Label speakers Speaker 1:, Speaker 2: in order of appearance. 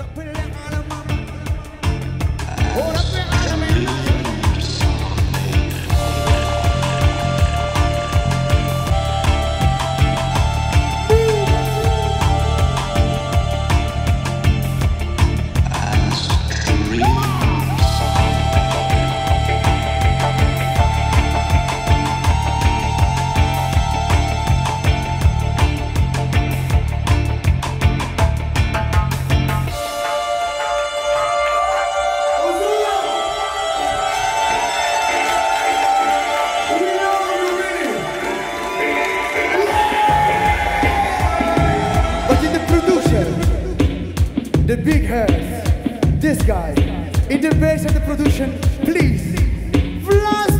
Speaker 1: Drop it guy. face and the production, please. Blast!